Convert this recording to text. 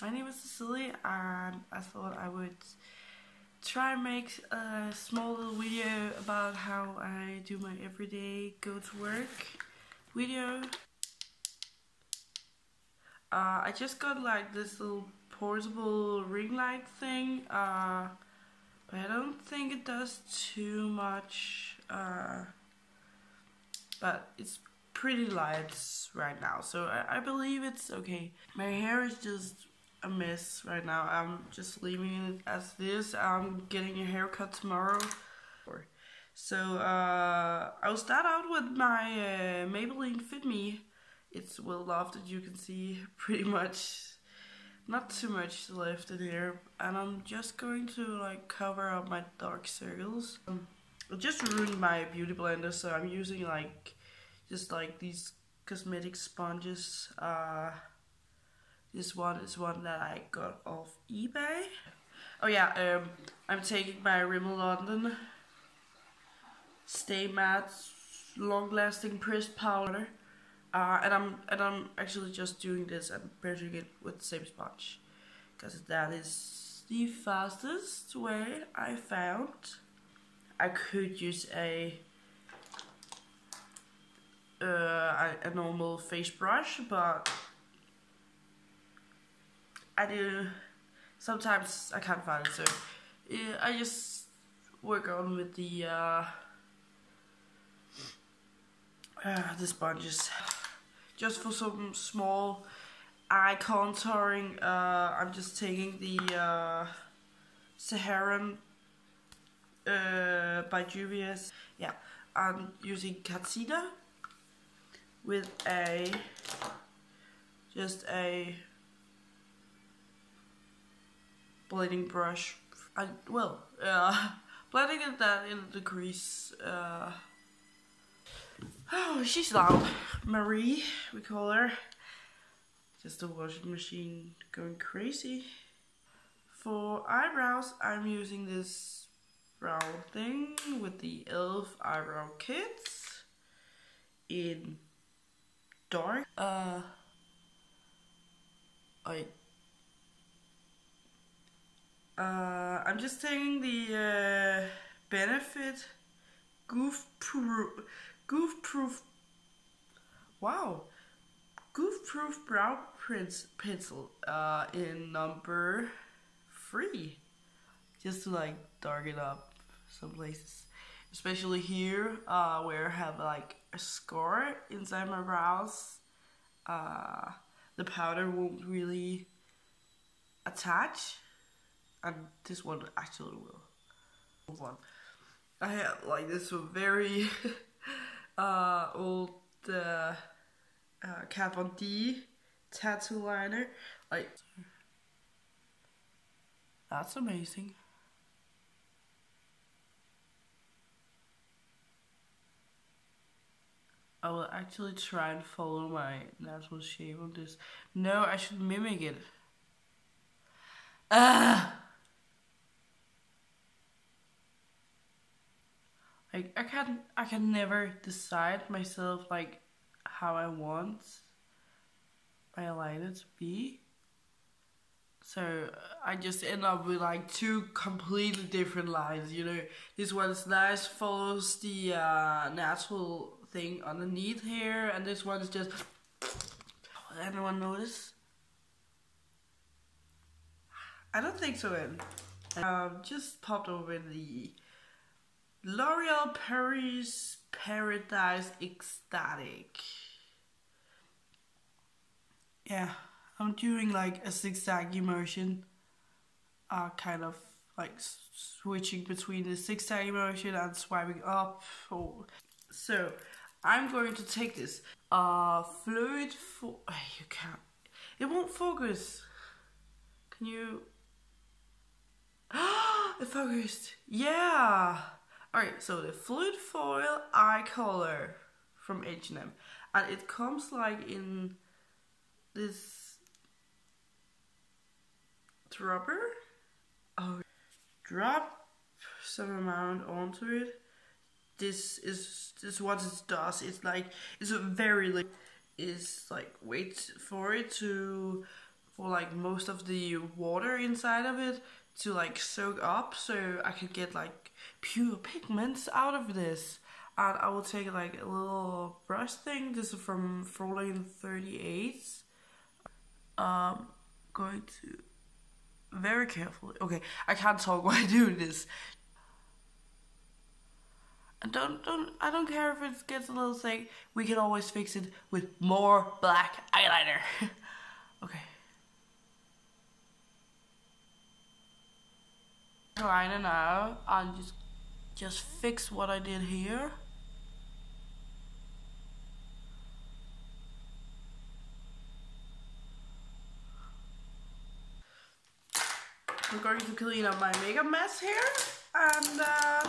my name is Cecilie and I thought I would try and make a small little video about how I do my everyday go to work video. Uh, I just got like this little portable ring light thing, uh, but I don't think it does too much, uh, but it's pretty light right now, so I, I believe it's okay. My hair is just a mess right now. I'm just leaving it as this. I'm getting a haircut tomorrow. So uh, I'll start out with my uh, Maybelline Fit Me. It's well loved as you can see pretty much not too much left in here and I'm just going to like cover up my dark circles. Um, I just ruined my beauty blender so I'm using like just like these cosmetic sponges. Uh, this one is one that I got off eBay. Oh yeah, um, I'm taking my Rimmel London Stay Matte Long Lasting Pressed Powder. Uh, and I'm and I'm actually just doing this and brushing it with the same sponge because that is the fastest way I found. I could use a uh, a, normal face brush, but I do sometimes I can't find it, so yeah, I just work on with the uh, uh, the sponges just for some small eye contouring. Uh, I'm just taking the uh, Saharan uh, by Juvia's. Yeah, I'm using Katsina with a just a blending brush. I well, uh, blending it that in the crease. Uh, oh, she's loud. Marie, we call her. Just a washing machine going crazy. For eyebrows, I'm using this brow thing with the e.l.f. eyebrow kits in dark. Uh, I. Uh, I'm just taking the uh, Benefit. Goof Proof Goof Proof. Wow, Goof Proof Brow Prince Pencil uh, in number three, just to like darken up some places, especially here uh, where I have like a scar inside my brows, uh, the powder won't really attach, and this one actually will. Move on. I have like this very uh, old uh, uh, Kat Von D tattoo liner. Like, that's amazing. I will actually try and follow my natural shape on this. No, I should mimic it. Ah! Like I can I can never decide myself like how I want my liner to be. So I just end up with like two completely different lines, you know. This one's nice, follows the uh, natural thing underneath here, and this one's just. Will anyone notice? I don't think so. In um, just popped over the L'Oreal Paris Paradise Extatic. Yeah, I'm doing like a zigzag motion, uh, kind of like switching between the zigzag motion and swiping up. Or so I'm going to take this uh fluid for you can't it won't focus. Can you? Ah, it focused. Yeah. Alright, so the fluid foil eye color from H&M. And it comes like in this dropper. Oh, drop some amount onto it. This is this what it does. It's like it's a very like is like wait for it to for like most of the water inside of it to like soak up so I could get like pure pigments out of this. And I will take like a little brush thing. This is from Froling 38. Um, going to very carefully. Okay, I can't talk while I do this. And don't don't I don't care if it gets a little thick. We can always fix it with more black eyeliner. okay. Eyeliner now, I'm just just fix what I did here. I'm going to clean up my makeup mess here and uh,